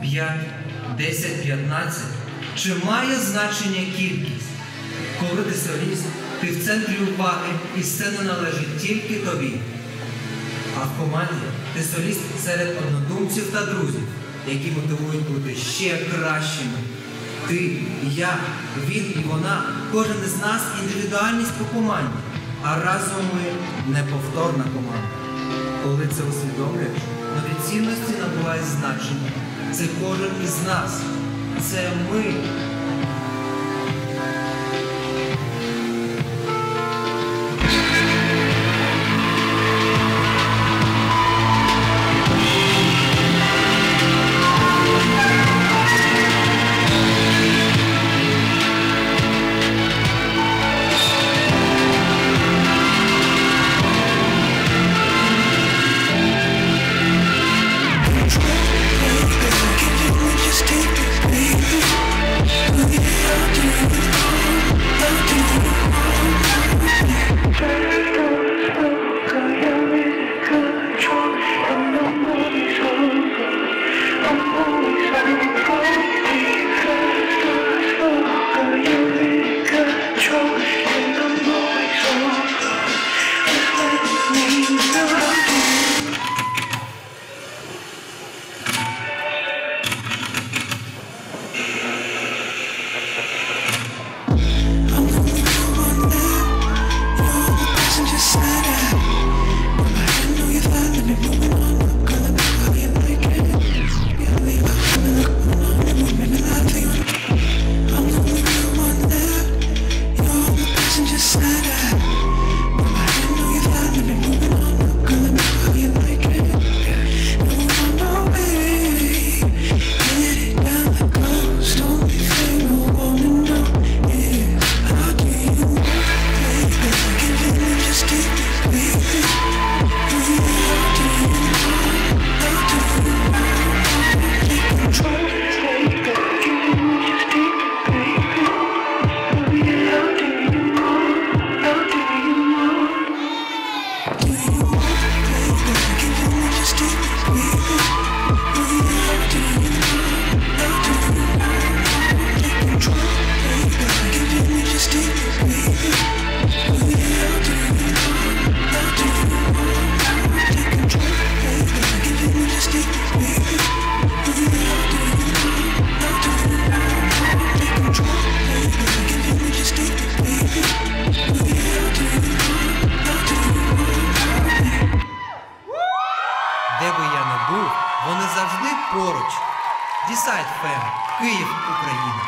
5, 10, 15. Чи має значення кількість? Коли ти соліст, ти в центрі уваги і сцена належить тільки тобі. А в команді ти соліст серед однодумців та друзів, які мотивують бути ще кращими. Ти, я, він і вона, кожен із нас індивідуальність по команді, а разом ми неповторна команда. Коли це усвідомлюєш, нові цінності набувають значення. Це кожен із нас. Це ми. Завжди поруч. Дісайд Фем, Київ, Україна.